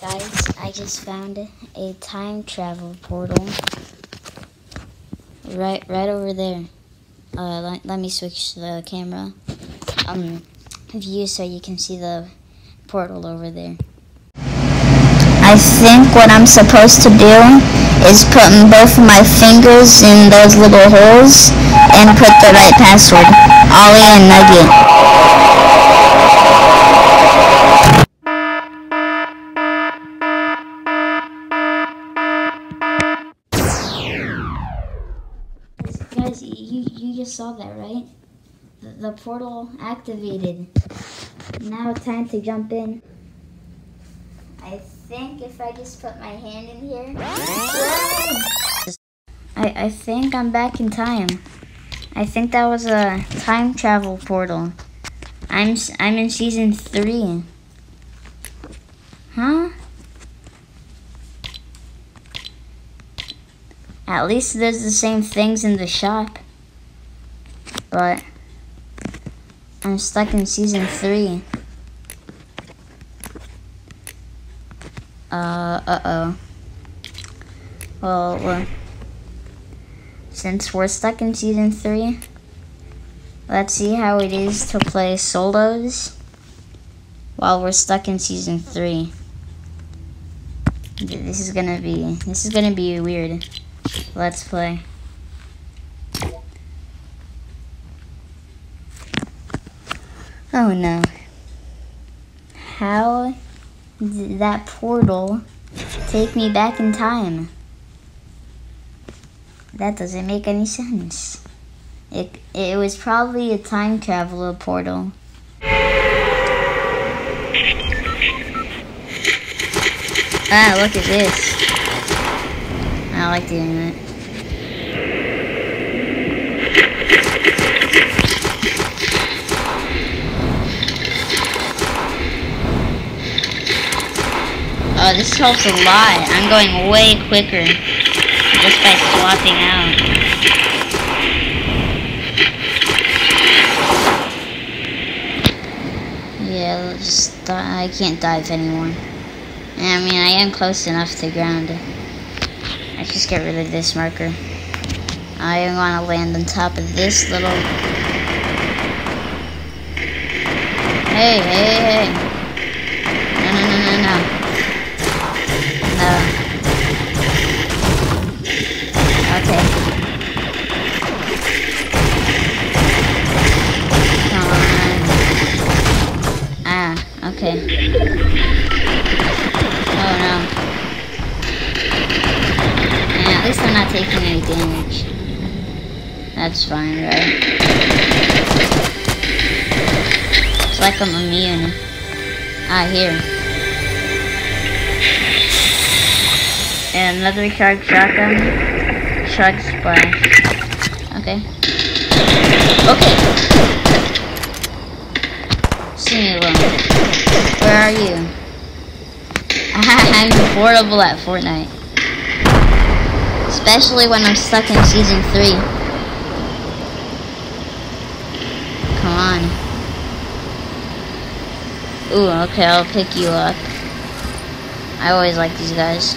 Guys, I just found a time travel portal. Right right over there. Uh, let, let me switch the camera. Um, view so you can see the portal over there. I think what I'm supposed to do is put both of my fingers in those little holes and put the right password. Ollie and Nugget. The, portal activated. Now time to jump in. I think if I just put my hand in here. I, I think I'm back in time. I think that was a time travel portal. I'm I'm in season three. Huh? At least there's the same things in the shop. But I'm stuck in season three. Uh, uh-oh. Well, well, since we're stuck in season three, let's see how it is to play solos while we're stuck in season three. This is gonna be, this is gonna be weird. Let's play. Oh no. How did that portal take me back in time? That doesn't make any sense. It, it was probably a time traveler portal. Ah, look at this. I like doing that. Oh, this helps a lot. I'm going way quicker just by swapping out. Yeah, just I can't dive anymore. I mean, I am close enough to ground. Let's just get rid of this marker. I am gonna land on top of this little. Hey, hey, hey! Okay. Oh no. Yeah, at least I'm not taking any damage. That's fine, right? It's like I'm immune. Ah, here. And another shark shotgun. Chug Splash. Okay. Okay. See me alone. Where are you? I'm horrible at Fortnite. Especially when I'm stuck in season 3. Come on. Ooh, okay, I'll pick you up. I always like these guys.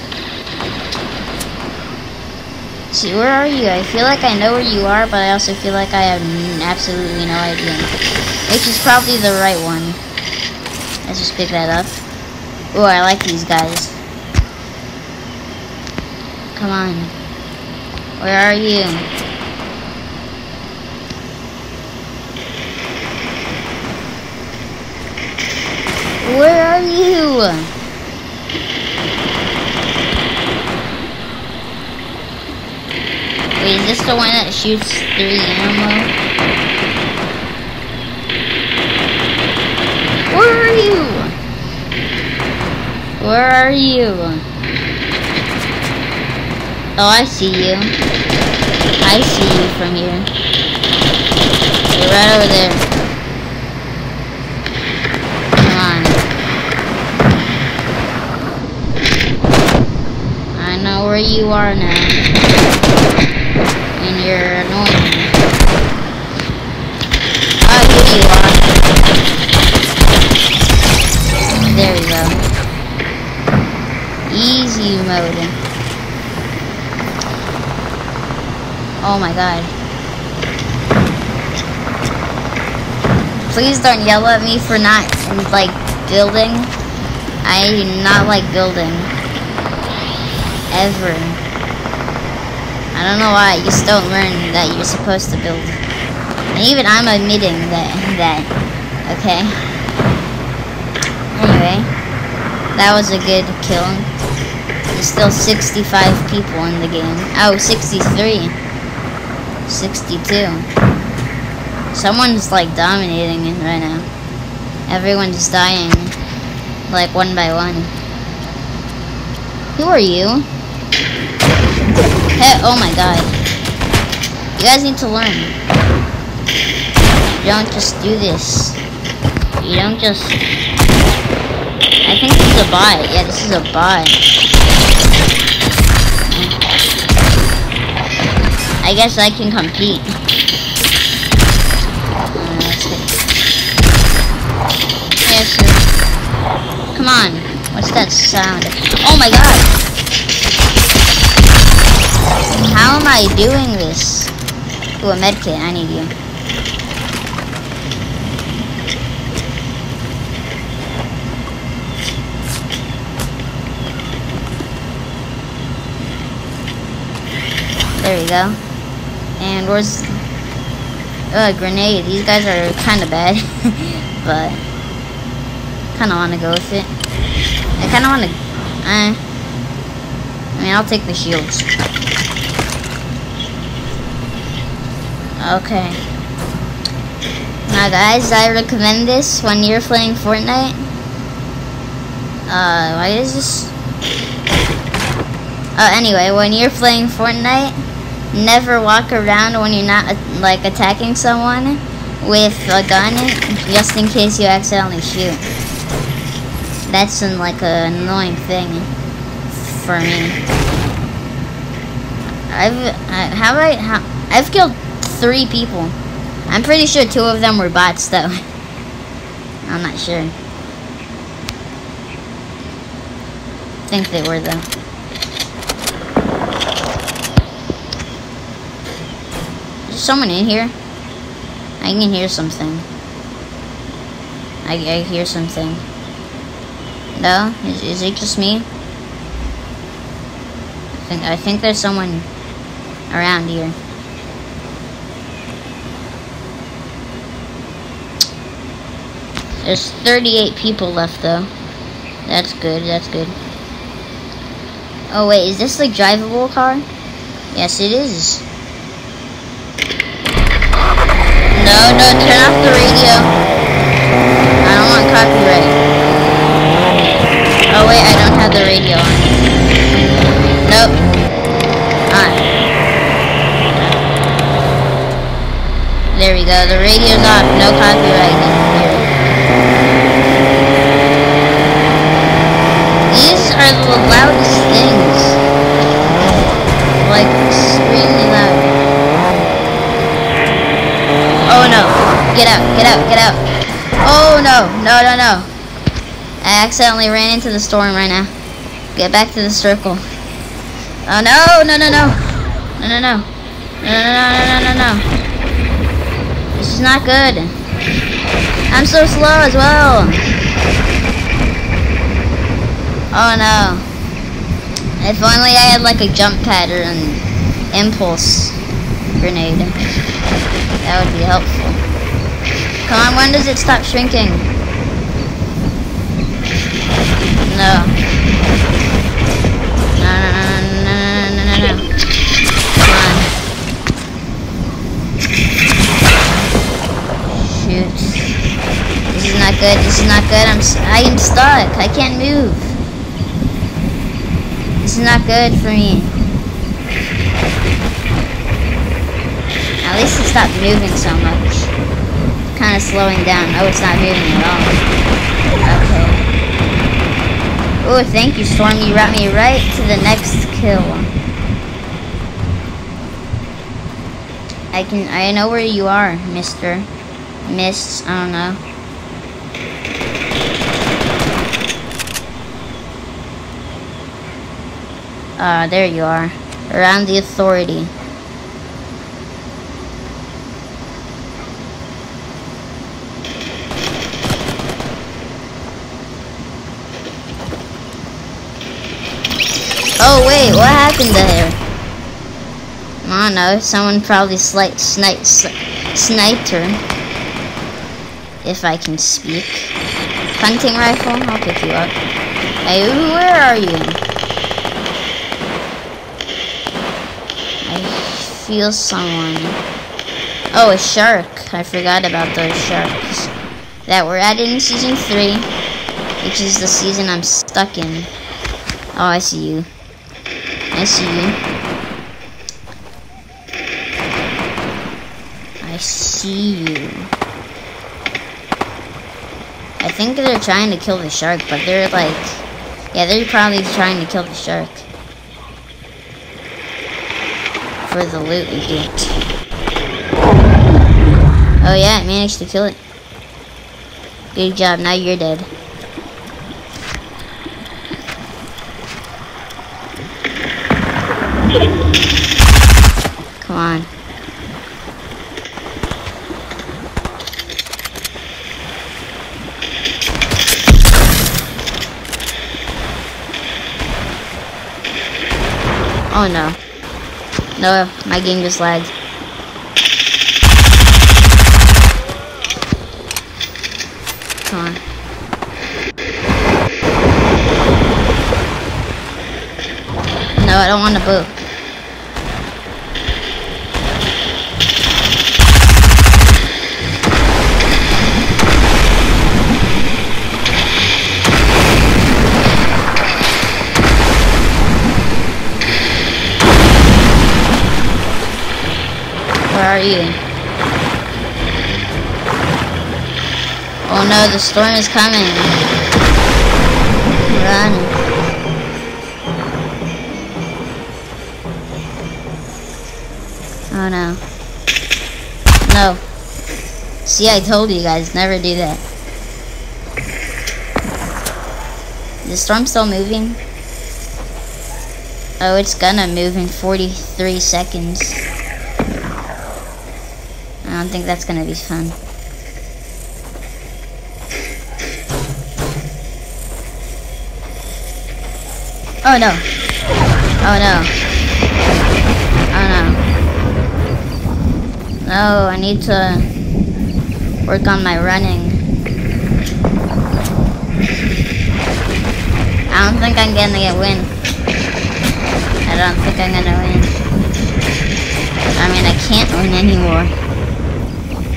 See, where are you? I feel like I know where you are, but I also feel like I have absolutely no idea. Which is probably the right one. Just pick that up. Ooh, I like these guys. Come on. Where are you? Where are you? Wait, is this the one that shoots three ammo? Where are you? Where are you? Oh, I see you. I see you from here. You're right over there. Come on. I know where you are now. Oh my god. Please don't yell at me for not, like, building. I do not like building. Ever. I don't know why, you just don't learn that you're supposed to build. And even I'm admitting that, that, okay? Anyway, that was a good kill. There's still 65 people in the game. Oh, 63. 62. Someone's like dominating it right now. Everyone's dying. Like one by one. Who are you? Hey, oh my god. You guys need to learn. You don't just do this. You don't just... I think this is a bot. Yeah, this is a bot. I guess I can compete. Uh, Come on. What's that sound? Oh my god! How am I doing this? Ooh, a medkit. I need you. There we go. And where's... Uh, grenade. These guys are kind of bad. but kind of want to go with it. I kind of want to... Uh, I mean, I'll take the shields. Okay. Now, guys, I recommend this when you're playing Fortnite. Uh, why is this... Uh, anyway, when you're playing Fortnite, never walk around when you're not, like, attacking someone with a gun, just in case you accidentally shoot that's an, like an annoying thing for me. I've I, have I have, I've killed three people. I'm pretty sure two of them were bots though. I'm not sure. I think they were though. Is someone in here? I can hear something. I, I hear something. No? Is, is it just me? I think, I think there's someone around here. There's 38 people left though. That's good, that's good. Oh wait, is this like drivable car? Yes it is. No, no, turn off the radio. I don't want copyright. Oh wait, I don't have the radio on. Nope. On. There we go. The radio's off. No copyright. These are the loudest things. Like, extremely loud. Oh no. Get out, get out, get out. Oh no, no, no, no. I accidentally ran into the storm right now. Get back to the circle. Oh no, no, no, no. No, no, no. No, no, no, no, no, no. This is not good. I'm so slow as well. Oh no. If only I had like a jump pad or an impulse grenade. That would be helpful. On, when does it stop shrinking? No. No, no, no, no, no, no, no. Come on. Shoot. This is not good. This is not good. I'm I am stuck. I can't move. This is not good for me. At least it stopped moving so much. Kind of slowing down. Oh, it's not moving at all. Okay. Oh, thank you, Storm. You brought me right to the next kill. I can, I know where you are, Mister. Miss, I don't know. Uh, there you are. Around the authority. Oh wait, what happened there? I don't know, someone probably slight snipe, sniped her. If I can speak. Hunting rifle, I'll pick you up. Hey, where are you? I feel someone. Oh, a shark. I forgot about those sharks. That were added in season 3, which is the season I'm stuck in. Oh, I see you. I see you. I see you. I think they're trying to kill the shark, but they're like... Yeah, they're probably trying to kill the shark. For the loot we get. Oh yeah, managed to kill it. Good job, now you're dead. Come on. Oh no. No, my game just lagged. Come on. No, I don't want to boot. You? Oh no, the storm is coming. Run. Oh no. No. See, I told you guys, never do that. Is the storm still moving? Oh, it's gonna move in 43 seconds. I don't think that's gonna be fun. Oh no. Oh no. Oh no. No, I need to work on my running. I don't think I'm gonna get win. I don't think I'm gonna win. I mean, I can't win anymore.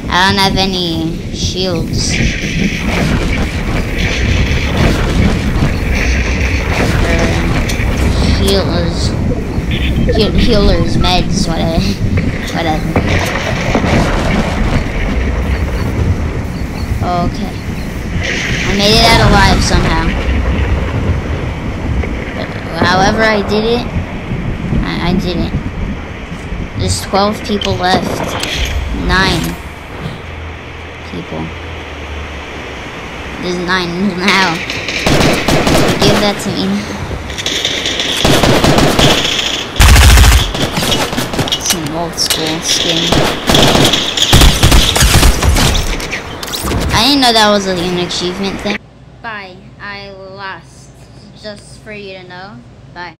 I don't have any shields. Or healers. He healers, meds, whatever. Whatever. Okay. I made it out alive somehow. But however I did it, I, I didn't. There's 12 people left. Nine people. There's nine now. Give that to me. Some old school skin. I didn't know that was an achievement thing. Bye. I lost. Just for you to know. Bye.